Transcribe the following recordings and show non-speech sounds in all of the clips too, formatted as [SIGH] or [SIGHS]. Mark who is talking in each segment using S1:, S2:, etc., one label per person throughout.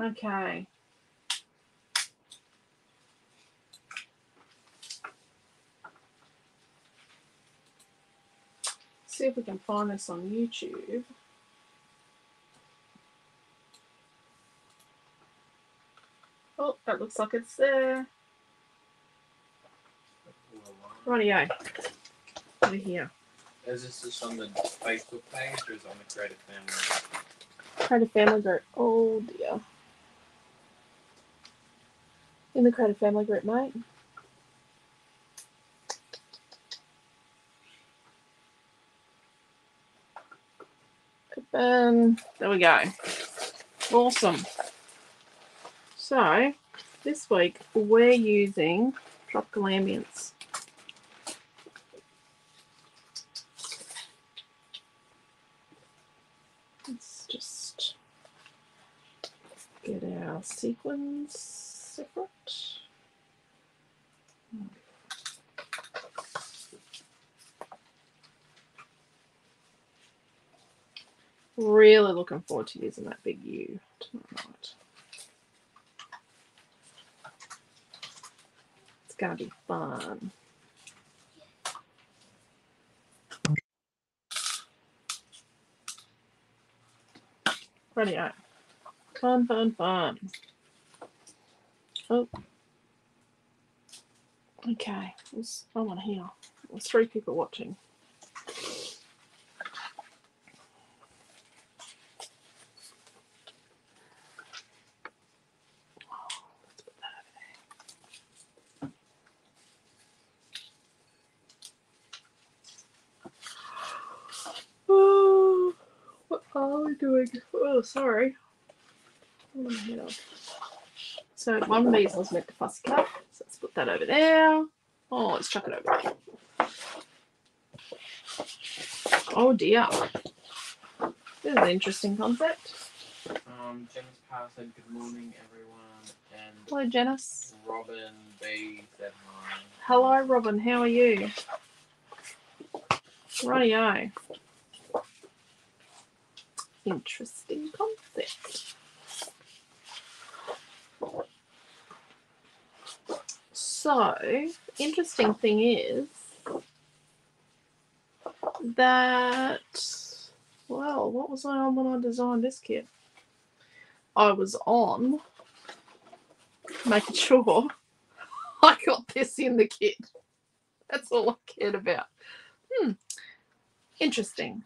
S1: Okay. See if we can find this on YouTube. Oh, that looks like it's there. Rightio. Over here.
S2: Is this just on the Facebook page or is it on the Creative Family?
S1: Creative Family Group. Oh dear. In the Creative Family Group, mate. Um, there we go. Awesome. So, this week we're using Tropical Ambience. Let's just get our sequins Really looking forward to using that big U tomorrow night. It's gonna be fun. Rightio. Fun, fun, fun. Oh. Okay. There's no one here. There's three people watching. Oh, what are we doing? Oh, sorry. Head of? So one of these was meant to fussy cut. So let's put that over there. Oh, let's chuck it over there. Oh dear. This is an interesting concept.
S2: Um, Janice Parr said good morning, everyone, and
S1: Hello, Janice.
S2: Robin B said hi.
S1: Hello, Robin. How are you? Rightio. Interesting concept. So, interesting thing is that, well, what was I on when I designed this kit? I was on making [LAUGHS] sure I got this in the kit. That's all I cared about. Hmm. Interesting.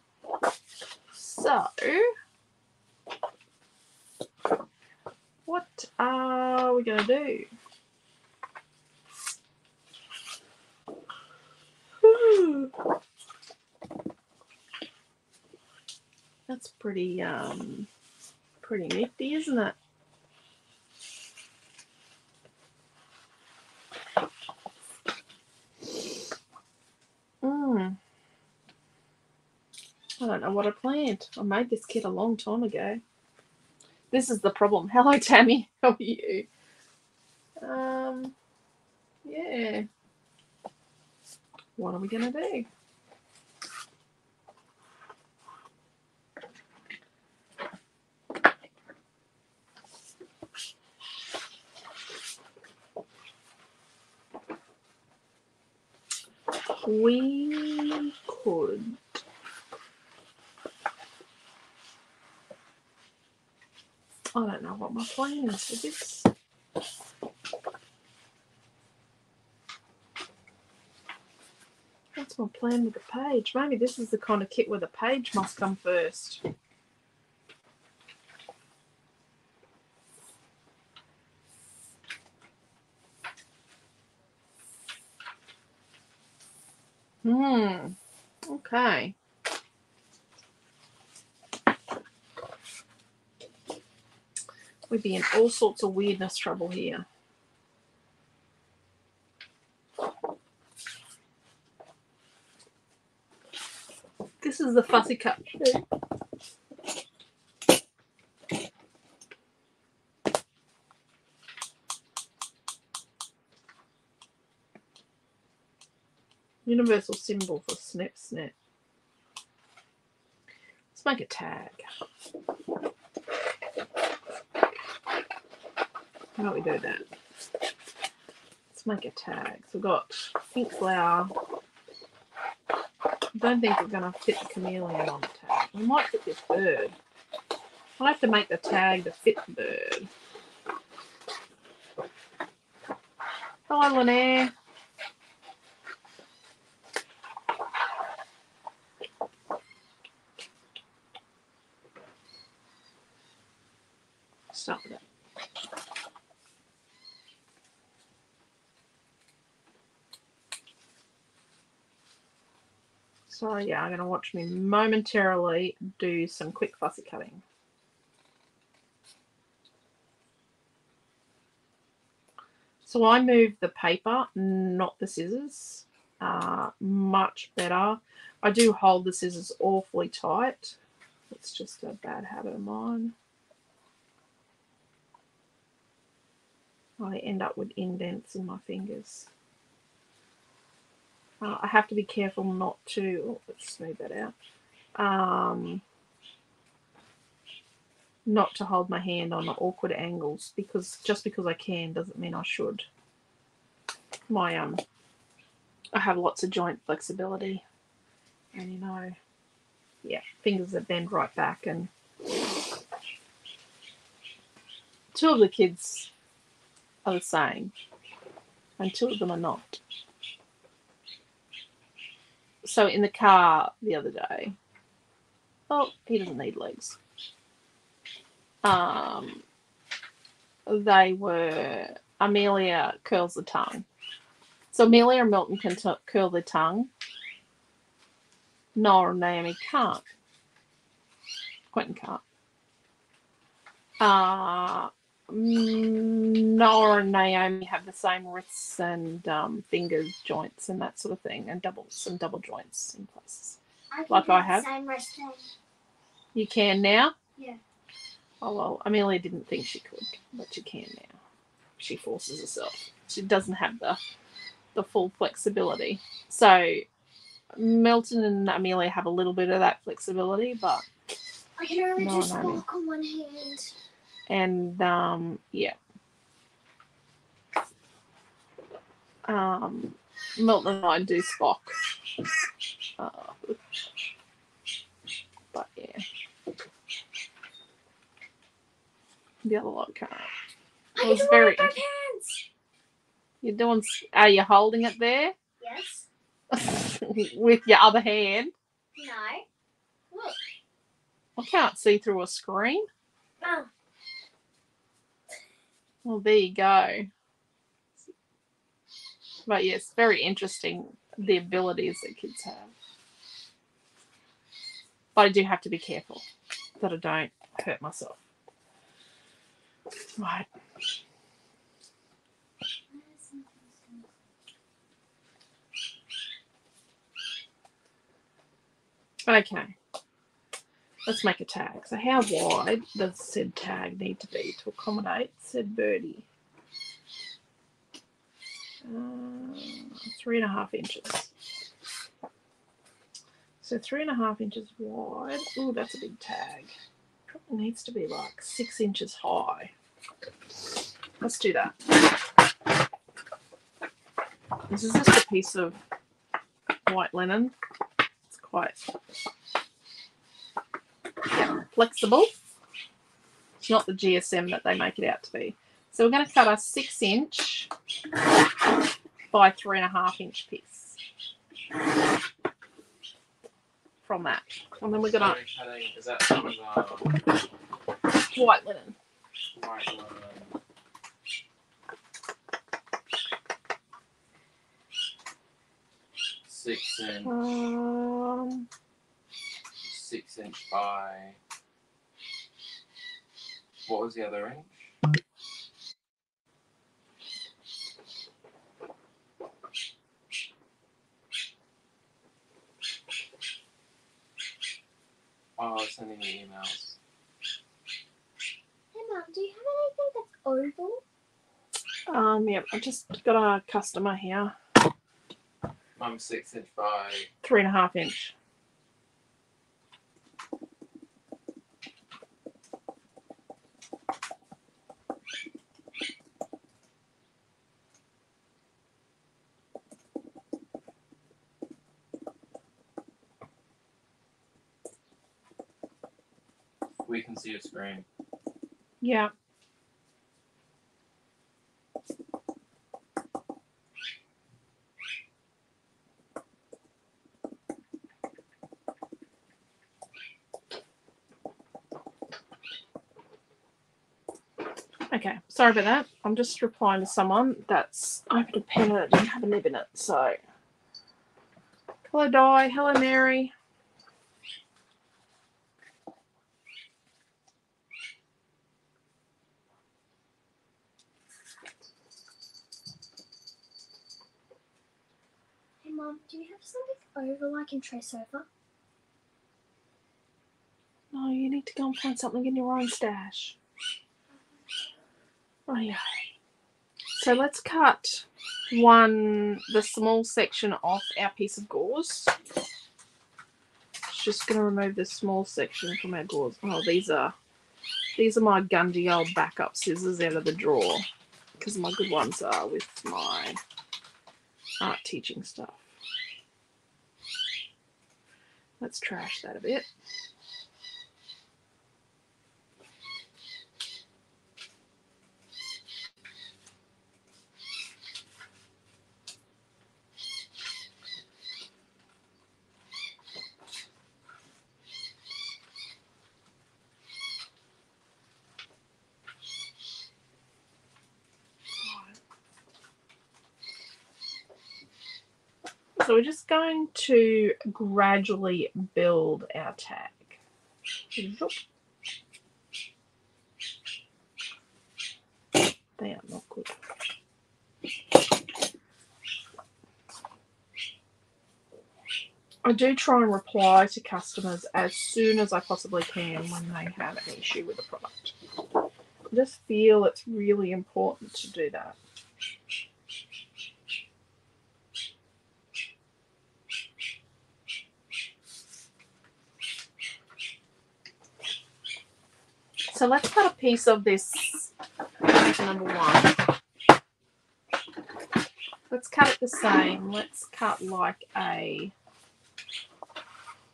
S1: So, what are we going to do? [SIGHS] That's pretty um pretty nifty, isn't it? Mm. I don't know what I planned. I made this kit a long time ago. This is the problem. [LAUGHS] Hello, Tammy. How are you? Um, yeah. What are we gonna do? We could. I don't know what my plan is for this. My plan with the page? Maybe this is the kind of kit where the page must come first. Hmm. Okay. We'd be in all sorts of weirdness trouble here. This is the fussy cut sheet. Universal symbol for snip snap. Let's make a tag. How about we do that? Let's make a tag. So we've got pink flower. I don't think we're going to fit the chameleon on the tag. We might fit this bird. I'll have to make the tag to fit the bird. Hello, Linaire. Start with So yeah, I'm gonna watch me momentarily do some quick fussy cutting. So I move the paper, not the scissors. Uh, much better. I do hold the scissors awfully tight. It's just a bad habit of mine. I end up with indents in my fingers. Uh, I have to be careful not to. Let's smooth that out. Um, not to hold my hand on awkward angles because just because I can doesn't mean I should. My um, I have lots of joint flexibility, and you know, yeah, fingers that bend right back. And two of the kids are the same, and two of them are not. So in the car the other day, oh, he doesn't need legs. Um, they were Amelia curls the tongue. So Amelia and Milton can t- curl their tongue. And Naomi can't. Quentin can't. Uh, Noah and Naomi have the same wrists and um, fingers joints and that sort of thing, and double some double joints in places.
S3: I
S1: Like I have?
S3: Same wrist thing.
S1: You can now.
S3: Yeah.
S1: Oh well, Amelia didn't think she could, but she can now. She forces herself. She doesn't have the the full flexibility. So Milton and Amelia have a little bit of that flexibility, but
S3: I can only
S1: No,
S3: do
S1: no, no.
S3: Spock on one hand.
S1: And um yeah. Um Milton and I do Spock. Uh, but yeah. The other lot can't.
S3: I
S1: was very
S3: it hands.
S1: You're doing. Are you holding it there
S3: Yes. [LAUGHS]
S1: with your other hand?
S3: No. Look.
S1: I can't see through a screen.
S3: Oh.
S1: Well, there you go. But yes, very interesting the abilities that kids have. But I do have to be careful that I don't hurt myself. Right. Okay. Let's make a tag. So how wide does said tag need to be to accommodate said birdie? Uh, three and a half inches. So three and a half inches wide. Oh, that's a big tag. Probably needs to be like six inches high. Let's do that. This is just a piece of white linen. It's quite flexible. It's not the GSM that they make it out to be. So we're going to cut a six inch by three and a half inch piece from that. And then we're going to
S2: cutting- Is that some of
S1: white linen.
S2: white linen? Six inch,
S1: Um,
S2: six inch by. What was the other inch? Oh, I was sending you emails.
S3: Hey, Mum, do you have anything that's oval?
S1: um, yeah, I've just got a customer here.
S2: I'm six inch by.
S1: Three and a half inch.
S2: We can see a screen.
S1: Yeah. Okay, sorry about that. I'm just replying to someone that's opened a pen and it didn't have a nib in it. So, hello, Di. Hello, Mary.
S3: Hey, Mom, do you have something over like in trace over?
S1: No, you need to go and find something in your own stash. Oh yeah. So let's cut one, the small section off our piece of gauze. Just gonna remove this small section from our gauze. Oh, these are these are my Gundy old backup scissors out of the drawer because my good ones are with my art teaching stuff. Let's trash that a bit. So we're just going to gradually build our tag. They are not good. I do try and reply to customers as soon as I possibly can when they have an issue with a product. I just feel it's really important to do that. So let's cut a piece of this number one. Let's cut it the same. Let's cut like a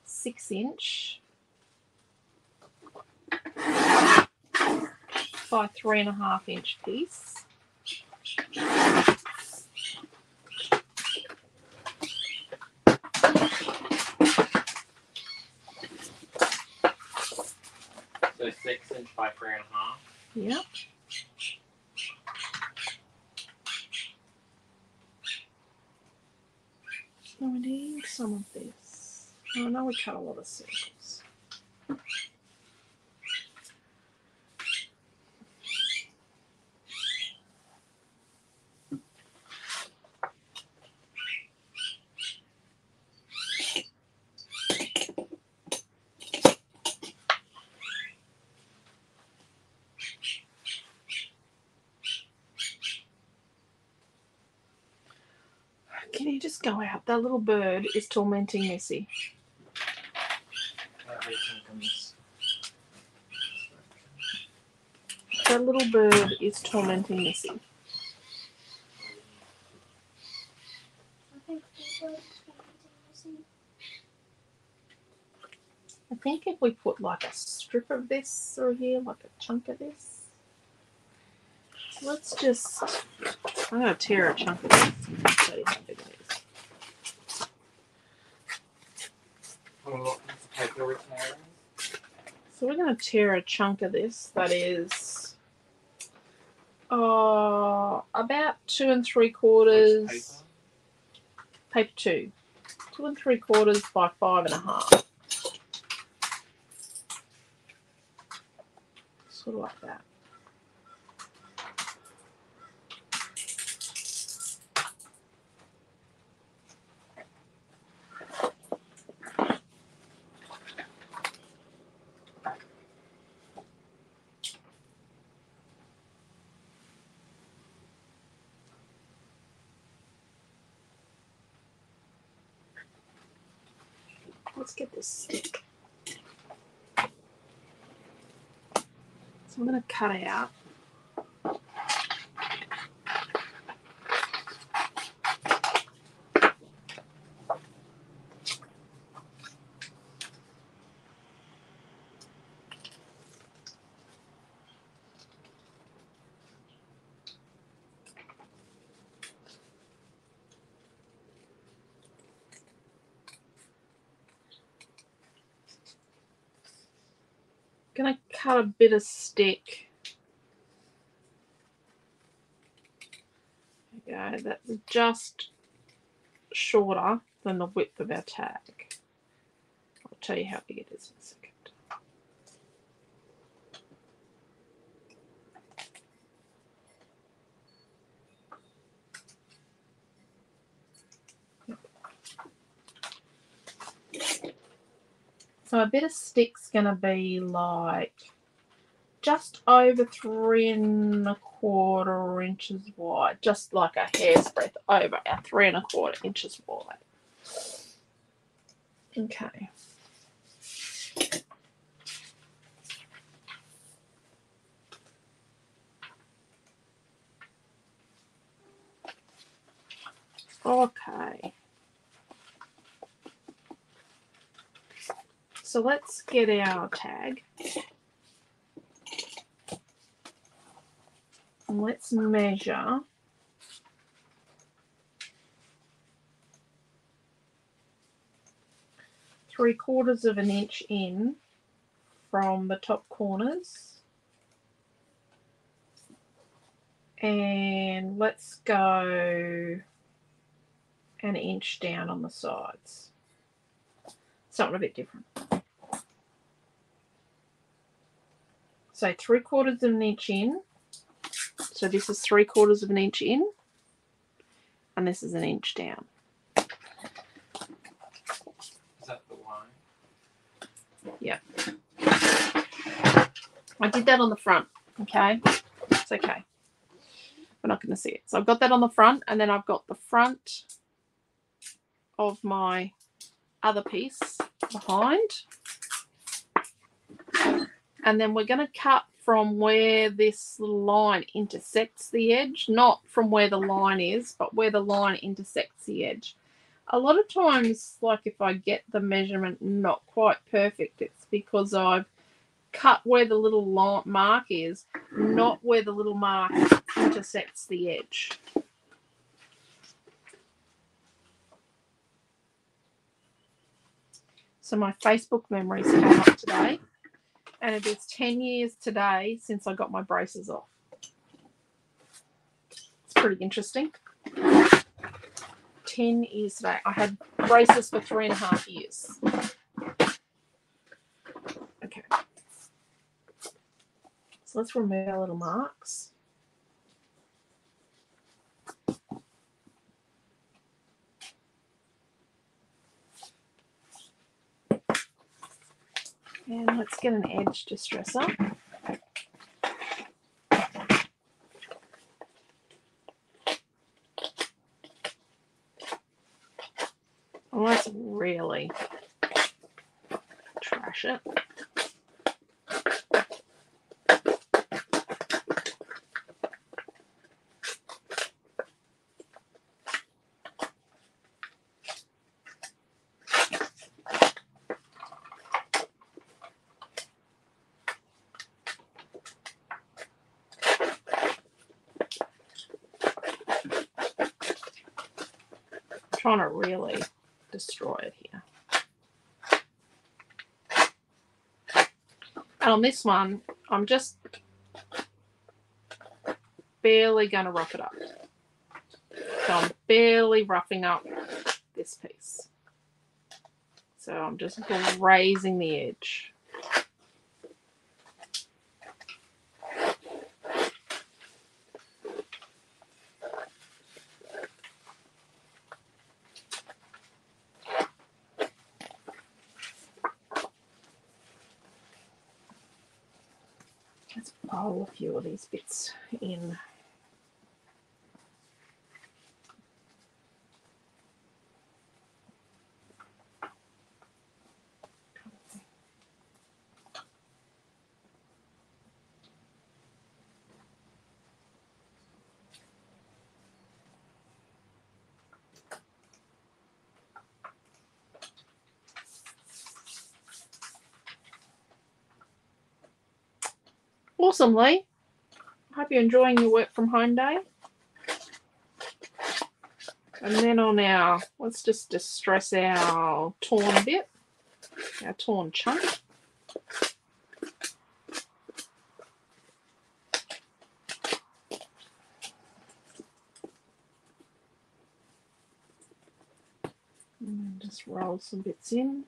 S1: six inch by three and a half inch piece.
S2: So six inch by three and a half.
S1: Yep. So we need some of this. Oh, now we cut a lot of circles. Can you just go out? That little bird is tormenting Missy. That little bird is tormenting Missy.
S3: I think
S1: if we put like a strip of this through here, like a chunk of this. Let's just. I'm going to tear a chunk of this. and show you how big it is.
S2: What piece of paper we're tearing?
S1: So we're going to tear a chunk of this that is uh, about two and three quarters.
S2: paper?
S1: paper two. Two and three quarters by five and a half. Sort of like that. Let's get this stick. So I'm going to cut it out. Cut a bit of stick. There you go, that's just shorter than the width of our tag. I'll tell you how big it is So a bit of stick's gonna be like just over three and a quarter inches wide, just like a hair's breadth over our three and a quarter inches wide. Okay. Okay. So let's get our tag. Let's measure three quarters of an inch in from the top corners. And let's go an inch down on the sides. Something a bit different. So three quarters of an inch in. So this is three quarters of an inch in. And this is an inch down.
S2: Is that the line?
S1: Yeah I did that on the front, okay? It's okay. We're not going to see it. So I've got that on the front, and then I've got the front of my other piece behind. And then we're going to cut from where this line intersects the edge, not from where the line is, but where the line intersects the edge. A lot of times, like if I get the measurement not quite perfect, it's because I've cut where the little li- mark is, not where the little mark intersects the edge. So my Facebook memories came up today, and it is 10 years today since I got my braces off. It's pretty interesting. 10 years today. I had braces for three and a half years. Okay. So let's remove our little marks. And let's get an edge distresser. And let's really trash it. trying to really destroy it here. And on this one, I'm just barely going to rough it up. So I'm barely roughing up this piece. So I'm just grazing the edge. Let's roll a few of these bits in. awesome, Lee. Hope you're enjoying your work from home day. And then on our, let's just distress our torn bit, our torn chunk. And just roll some bits in.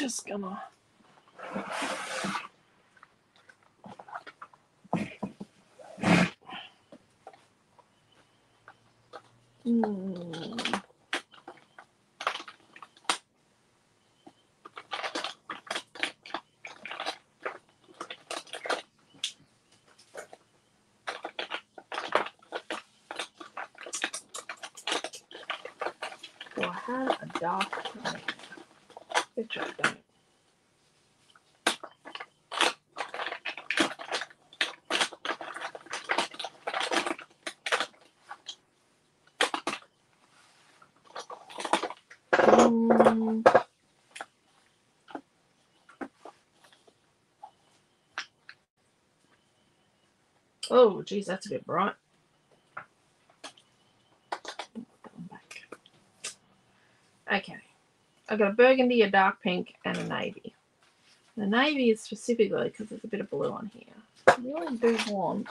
S1: Just gonna. Hmm. Do I have a dark green? Which I don't. Mm. Oh, geez, that's a bit bright. Okay. I've got a burgundy, a dark pink, and a navy. The navy is specifically because there's a bit of blue on here. I really do want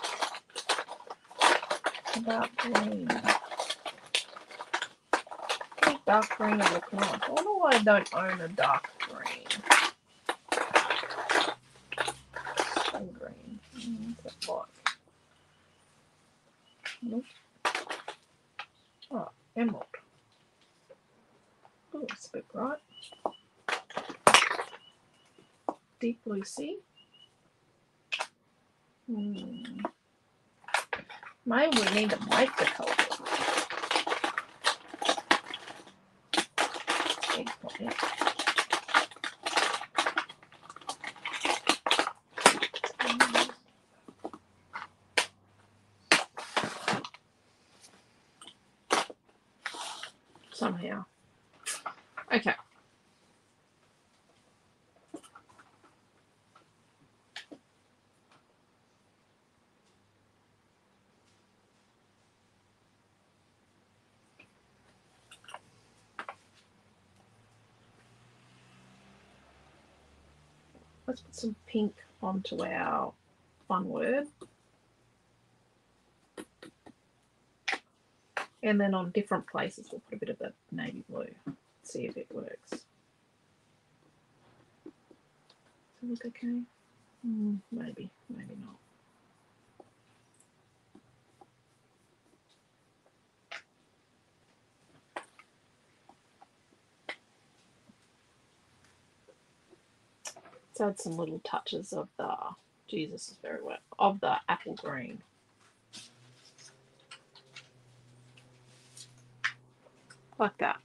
S1: dark green. Dark green would look nice. I wonder why I don't own a dark green. Sun green. Mm, like? Nope. Oh, emerald. Oh, it's a bit bright. Deep blue sea. Hmm. Maybe we need a the colour. Somehow. Okay. Let's put some pink onto our one word. And then on different places, we'll put a bit of the navy blue. See if it works. Does it look okay? Mm, maybe, maybe not. Let's add some little touches of the Jesus is very wet of the apple green. Like that.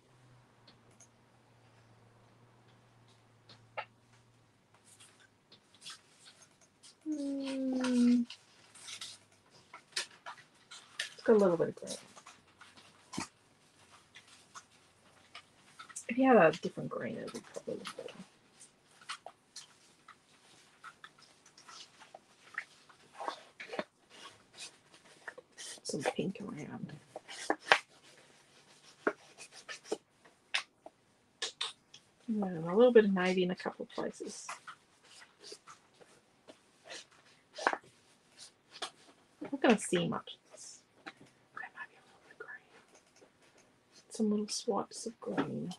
S1: Mm. It's got a little bit of green. If you had a different green, it would probably look better. Some pink around. And a little bit of navy in a couple of places. I'm going to see much of this. A little bit green. Some little swipes of green.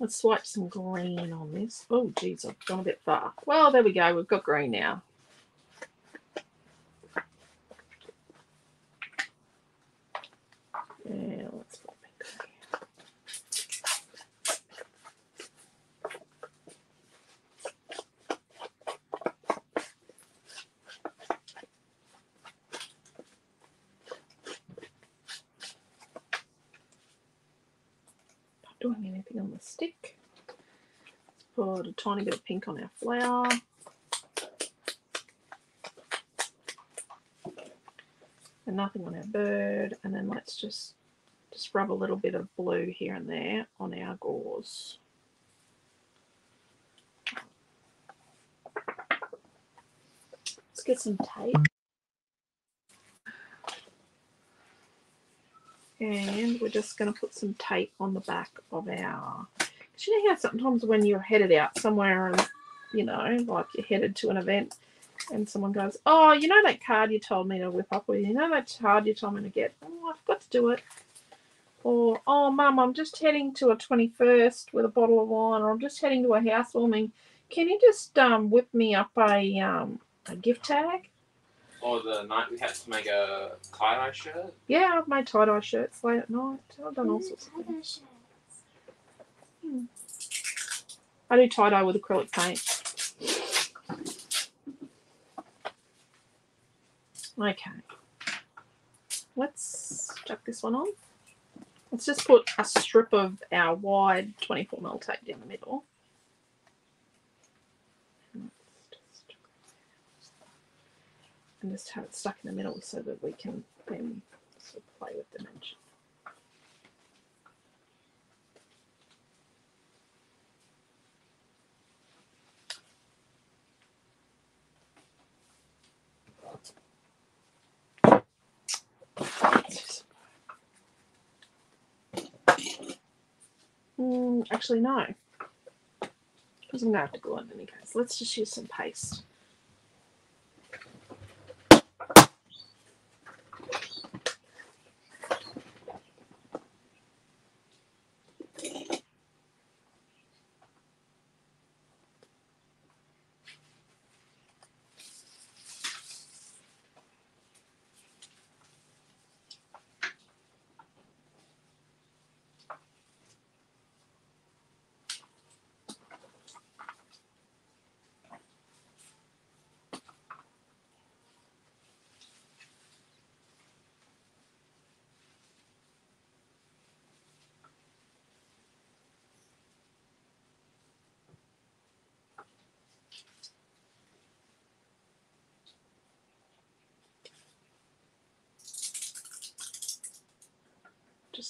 S1: Let's swipe some green on this. Oh, geez, I've gone a bit far. Well, there we go. We've got green now. Yeah, let's put pink on here. doing anything on the stick. Let's put a tiny bit of pink on our flower. And nothing on our bird. And then let's just just rub a little bit of blue here and there on our gauze. Let's get some tape. And we're just going to put some tape on the back of our. Because you know how sometimes when you're headed out somewhere and, you know, like you're headed to an event and someone goes, Oh, you know that card you told me to whip up, or you know that card you told me to get? Oh, I've got to do it. Or, Oh, mum, I'm just heading to a 21st with a bottle of wine, or I'm just heading to a housewarming. Can you just um, whip me up a, um, a gift tag?
S2: Or the night we had to make a tie dye shirt.
S1: Yeah, I've made tie dye shirts late at night. I've done all sorts of things. I do tie dye with acrylic paint. Okay. Let's chuck this one on. Let's just put a strip of our wide 24mm tape in the middle. And just have it stuck in the middle so that we can then sort of play with dimension. Mm, actually, no. Because I'm going to have to glue in any case. Let's just use some paste.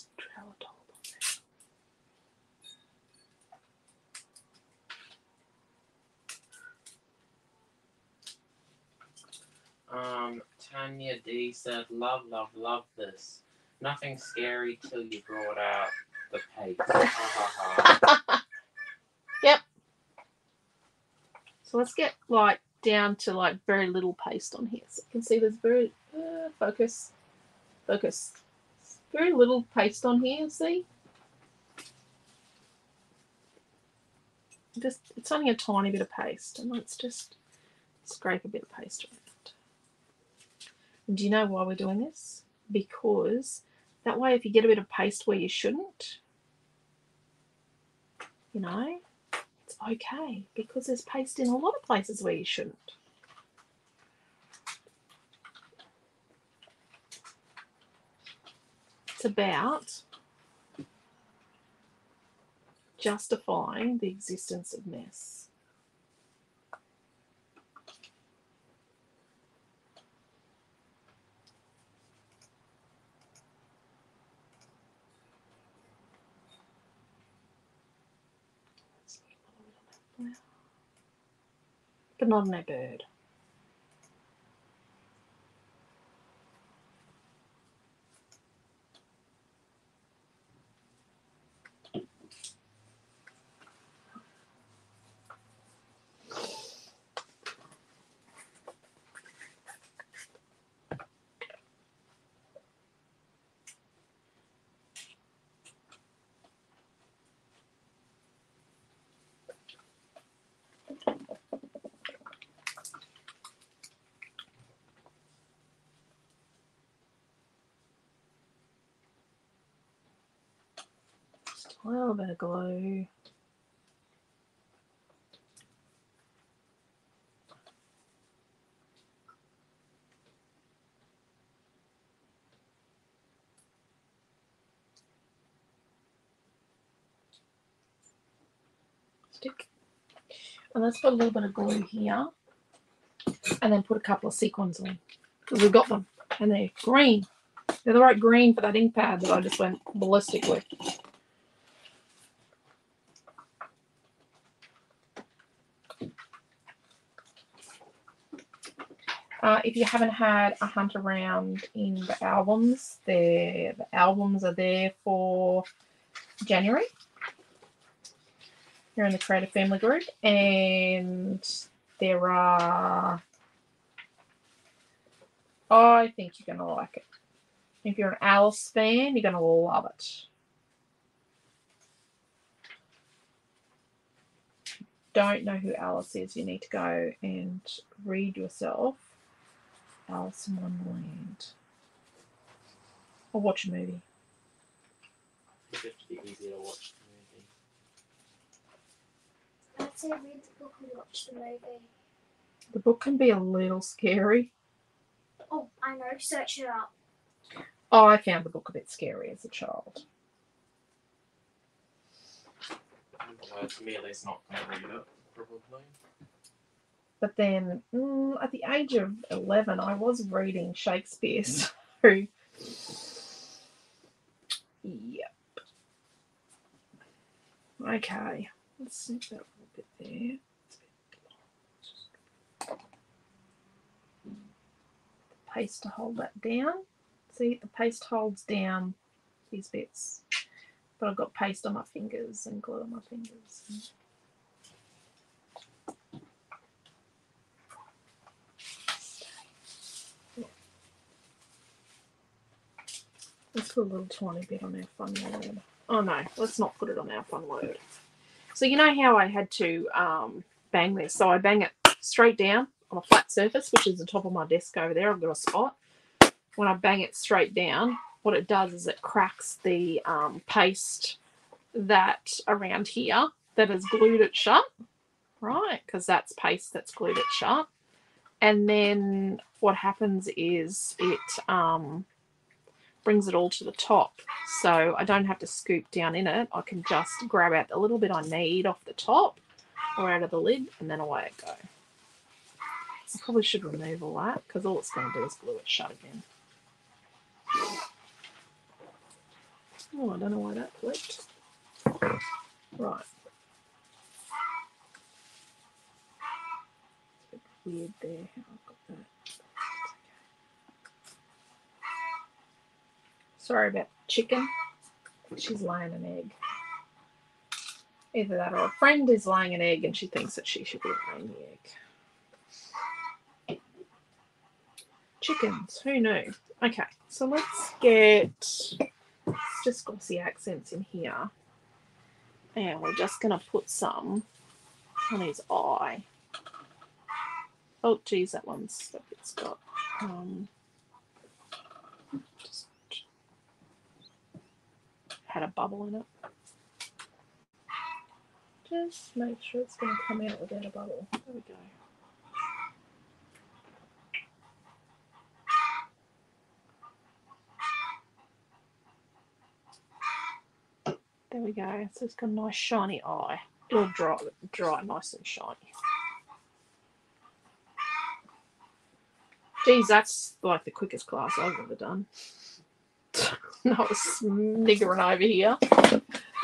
S1: Just trail it on there.
S2: Um, Tanya D said, "Love, love, love this. Nothing scary till you brought out the paste." Ha, ha, ha. [LAUGHS]
S1: So let's get like down to like very little paste on here. So you can see there's very uh, focus, focus. Very little paste on here. See, just it's only a tiny bit of paste, and let's just scrape a bit of paste around. And do you know why we're doing this? Because that way, if you get a bit of paste where you shouldn't, you know, it's okay because there's paste in a lot of places where you shouldn't. It's about justifying the existence of mess. But not on our bird. Just little of glue. stick. And let's put a little bit of glue here. And then put a couple of sequins on. Because we've got them. And they're green. They're the right green for that ink pad that I just went ballistic with. Uh, if you haven't had a hunt around in the albums, the albums are there for January. Here in the Creative Family Group, and there are. I think you're gonna like it. If you're an Alice fan, you're gonna love it. Don't know who Alice is, you need to go and read yourself Alice in Wonderland. Or watch a movie.
S2: I think it'd be easier to watch the movie.
S3: I'd say read the book and watch the movie.
S1: The book can be a little scary.
S3: Oh, I know. Search it up.
S1: Oh, I found the book a bit scary as a child.
S2: Otherwise, Amelie's not going to read it, probably.
S1: But then mm, at the age of 11, I was reading Shakespeare. So, yep. Okay. Let's snip that a little bit there. Paste to hold that down. See, the paste holds down these bits. But I've got paste on my fingers and glue on my fingers. Let's put a little tiny bit on our fun load. Oh no, let's not put it on our fun load. So you know how I had to um, bang this? So I bang it straight down on a flat surface, which is the top of my desk over there. I've got a spot. When I bang it straight down, what it does is it cracks the um, paste that around here that has glued it shut, right? Because that's paste that's glued it shut. And then what happens is it um, brings it all to the top. So I don't have to scoop down in it. I can just grab out the little bit I need off the top or out of the lid and then away it go. I probably should remove all that because all it's going to do is glue it shut again. Oh, I don't know why that flipped. Right. It's a bit weird there how I've got that. It's okay. Sorry about chicken. She's laying an egg. Either that or a friend is laying an egg and she thinks that she should be laying the egg. Chickens, who knew? Okay, so let's get just glossy accents in here. And we're just going to put some on his eye. Oh, geez, that one's that bit's got. Um, just had a bubble in it. Just make sure it's going to come out without a bubble. There we go. There we go. So it's got a nice shiny eye. It'll dry, dry nice and shiny. Geez, that's like the quickest class I've ever done. I was [LAUGHS] sniggering over here.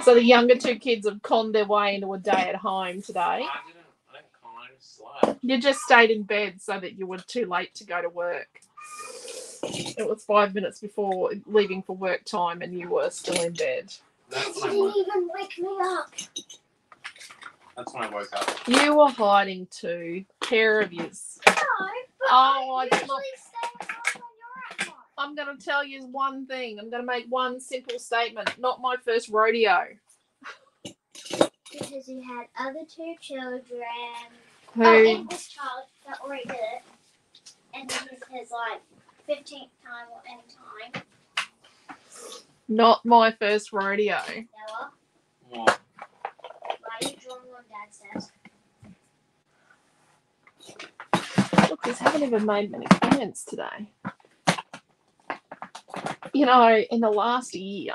S1: So the younger two kids have conned their way into a day at home today.
S2: I didn't, I didn't con, I just slept.
S1: You just stayed in bed so that you were too late to go to work. It was five minutes before leaving for work time and you were still in bed.
S2: That's
S3: You
S2: when,
S3: didn't even wake me up.
S2: that's when I woke up.
S1: You were hiding too. Care of yous.
S3: No, but
S1: Oh, I
S3: I
S1: did
S3: usually
S1: not-
S3: stay at home when you're at home.
S1: I'm going to tell you one thing. I'm going to make one simple statement. Not my first rodeo.
S3: Because you had other two children.
S1: Who?
S3: Oh, and this child that already did it. And this is like 15th time or any time.
S1: Not my first rodeo.
S3: Noah,
S2: Well,
S3: why are you drawing on dad's desk?
S1: Look, these haven't even made many comments today. You know, in the last year,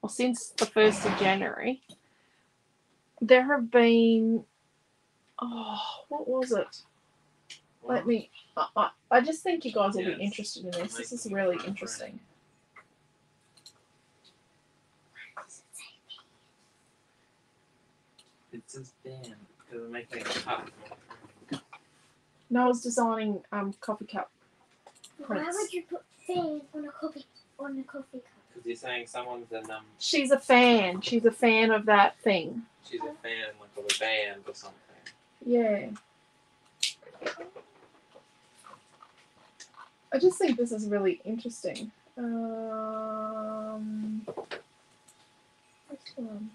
S1: or since the 1st of January, there have been. Oh, what was it? Let me. I, I, I just think you guys will
S2: Yes.
S1: be interested in this. This is really
S2: fun of
S1: interesting.
S2: It says Dan because I'm making a cup.
S1: Noah's designing um coffee cup.
S3: Why would you put fan on a coffee on a coffee cup?
S2: Because you're saying someone's an um,
S1: She's a fan. She's a fan of that thing.
S2: she's a fan like of a band or something.
S1: Yeah. I just think this is really interesting. Um, this one.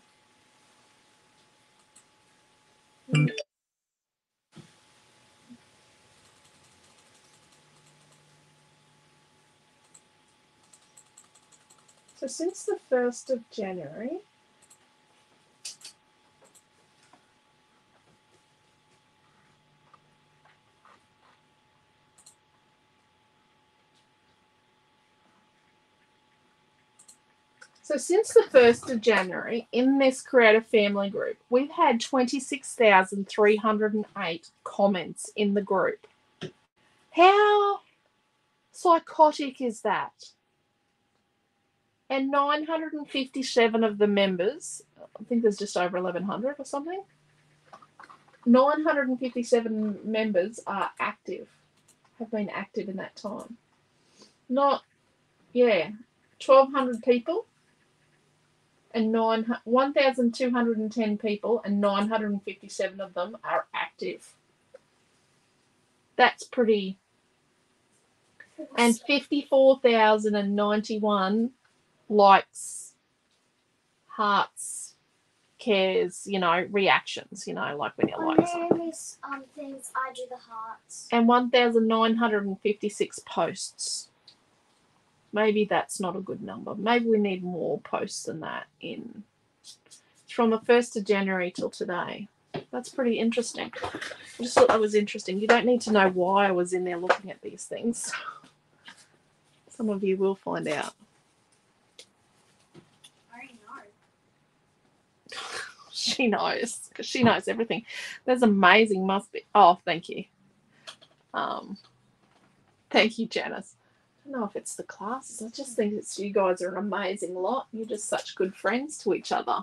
S1: Hmm. So since the first of January, So since the 1st of January, in this creative family group, we've had 26,308 comments in the group. How psychotic is that? And 957 of the members, I think there's just over 1,100 or something, 957 members are active, have been active in that time. Not, yeah, 1,200 people and nine 1,210 people, and 957 of them are active. That's pretty. And 54,091 likes, hearts, cares, you know, reactions, you know, like when you like something.
S3: Um things, I do the hearts.
S1: And 1,956 posts. Maybe that's not a good number. Maybe we need more posts than that in from the 1st of January till today. That's pretty interesting. I just thought that was interesting. You don't need to know why I was in there looking at these things. [LAUGHS] Some of you will find out.
S3: I already know. [LAUGHS]
S1: She knows because she knows everything. There's amazing, must be. Oh, thank you. Um, thank you, Janice. I don't know if it's the classes. I just think it's you guys are an amazing lot. You're just such good friends to each other.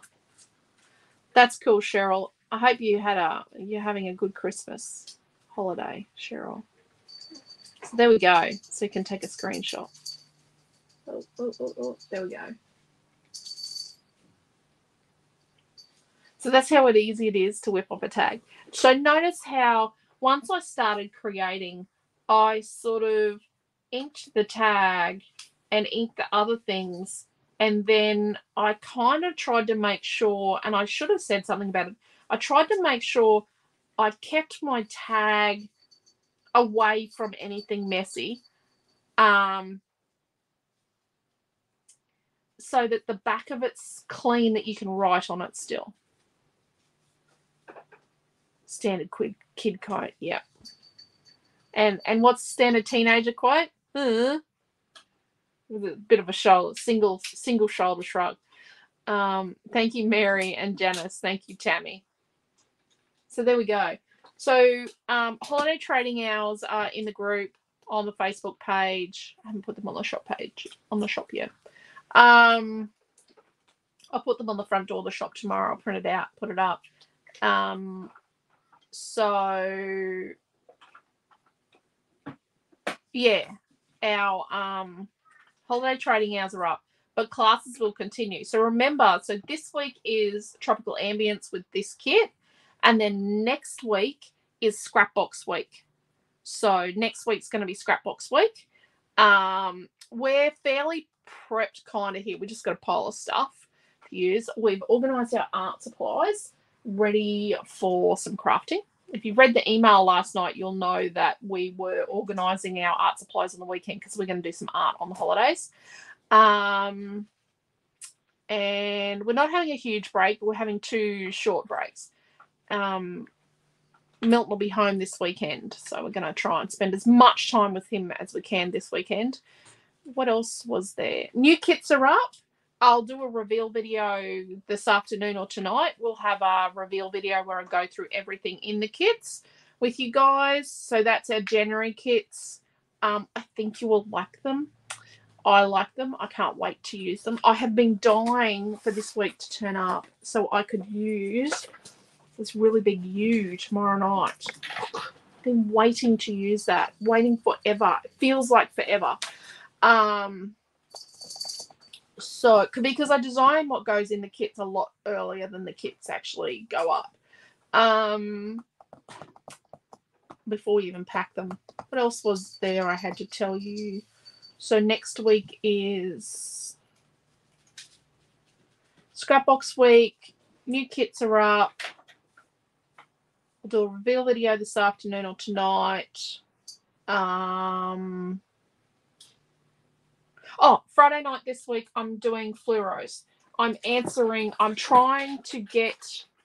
S1: That's cool, Cheryl. I hope you had a you're having a good Christmas holiday, Cheryl. So there we go. So you can take a screenshot. Oh, oh, oh, oh. There we go. So that's how easy it is to whip up a tag. So notice how once I started creating, I sort of inked the tag and inked the other things. And then I kind of tried to make sure, and I should have said something about it. I tried to make sure I kept my tag away from anything messy. Um, so that the back of it's clean that you can write on it still. Standard kid kid quote, yep. And and what's standard teenager quote? Uh, with a bit of a shoulder, single single shoulder shrug. Um, thank you, Mary and Janice. Thank you, Tammy. So there we go. So um, holiday trading hours are in the group on the Facebook page. I haven't put them on the shop page on the shop yet. Um, I'll put them on the front door of the shop tomorrow. I'll print it out, put it up. Um, so yeah, our um holiday trading hours are up, but classes will continue. So remember, so this week is tropical ambience with this kit, and then next week is scrapbox week. So next week's going to be scrapbox week. Um, we're fairly prepped kind of here. We just got a pile of stuff to use. We've organised our art supplies ready for some crafting. If you read the email last night, you'll know that we were organising our art supplies on the weekend because we're going to do some art on the holidays. Um, and we're not having a huge break, we're having two short breaks. Um, Milton will be home this weekend, so we're going to try and spend as much time with him as we can this weekend. What else was there? New kits are up. I'll do a reveal video this afternoon or tonight. We'll have a reveal video where I go through everything in the kits with you guys. So that's our January kits. Um, I think you will like them. I like them. I can't wait to use them. I have been dying for this week to turn up so I could use this really big U tomorrow night. Been waiting to use that, waiting forever. It feels like forever. Um, so it could be because I design what goes in the kits a lot earlier than the kits actually go up. Um, before you even pack them. What else was there I had to tell you? So next week is Scrapbox week. New kits are up. I'll do a reveal video this afternoon or tonight. Um, oh, Friday night this week, I'm doing fluoros. I'm answering, I'm trying to get,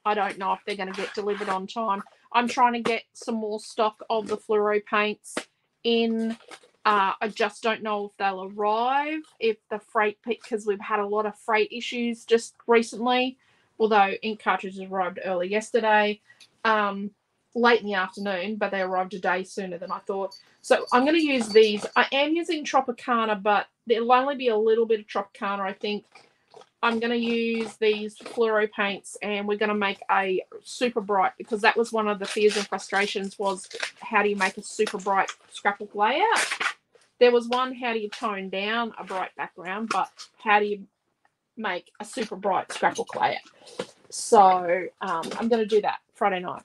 S1: I don't know if they're going to get delivered on time. I'm trying to get some more stock of the fluoro paints in. Uh, I just don't know if they'll arrive, if the freight, because we've had a lot of freight issues just recently, although ink cartridges arrived early yesterday um, late in the afternoon, but they arrived a day sooner than I thought. So I'm going to use these. I am using Tropicana, but there'll only be a little bit of Tropicana, I think. I'm going to use these fluoro paints and we're going to make a super bright because that was one of the fears and frustrations was how do you make a super bright scrapbook layout? There was one, how do you tone down a bright background, but how do you make a super bright scrapbook layout? So um, I'm going to do that Friday night.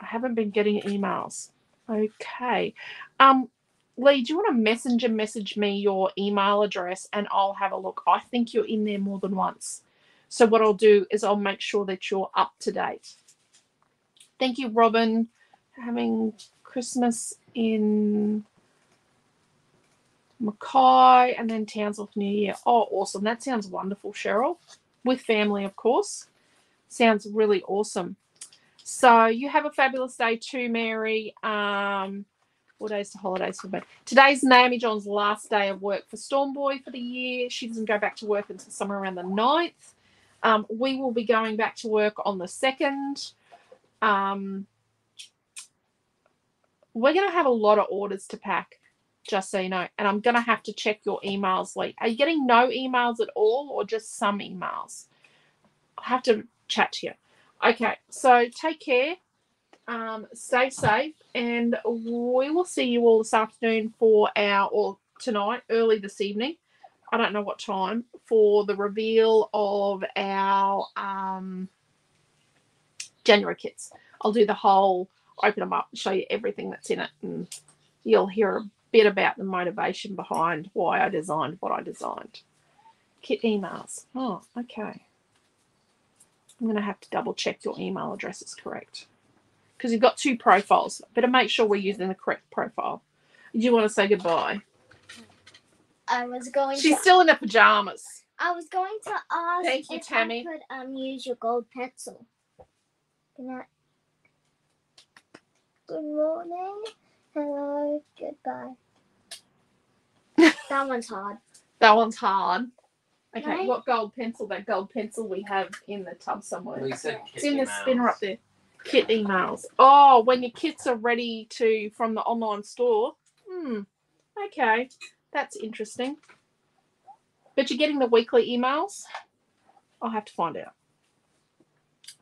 S1: I haven't been getting emails. Okay. Um, Lee, do you want to messenger message me your email address and I'll have a look? I think you're in there more than once. So what I'll do is I'll make sure that you're up to date. Thank you, Robin. Having Christmas in Mackay and then Townsville for New Year. Oh, awesome. That sounds wonderful, Cheryl. With family, of course. Sounds really awesome. So you have a fabulous day too, Mary. Um, four days to holidays for me. Today's Naomi John's last day of work for Stormboy for the year. She doesn't go back to work until somewhere around the 9th. Um, we will be going back to work on the 2nd. Um, we're going to have a lot of orders to pack, just so you know. And I'm going to have to check your emails. Like, are you getting no emails at all or just some emails? I'll have to chat to you. Okay, so take care. Um, stay safe, and we will see you all this afternoon for our, or tonight, early this evening. I don't know what time for the reveal of our um, January kits. I'll do the whole, open them up, show you everything that's in it, and you'll hear a bit about the motivation behind why I designed what I designed. Kit emails. Oh, okay. I'm going to have to double check your email address is correct because you've got two profiles. Better make sure we're using the correct profile. Do you want to say goodbye?
S3: I was going
S1: She's
S3: to.
S1: still in her pajamas.
S3: I was going to ask
S1: Thank you,
S3: if
S1: Tammy.
S3: I could um use your gold pencil. Good night. Good morning. Hello. Goodbye. [LAUGHS] that one's hard.
S1: That one's hard. Okay,
S3: Right.
S1: what gold pencil? That gold pencil we have in the tub somewhere.
S2: We said
S1: It's in the
S2: Kitty
S1: spinner
S2: Mouse.
S1: up there. Kit emails. Oh, when your kits are ready to from the online store. Hmm. Okay, that's interesting. But you're getting the weekly emails. I'll have to find out.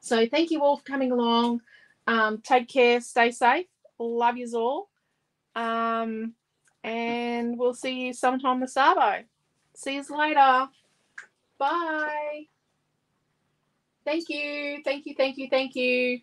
S1: So thank you all for coming along. Um, take care. Stay safe. Love yous all. Um, and we'll see you sometime this Sabo. See you later. Bye. Thank you. Thank you. Thank you. Thank you.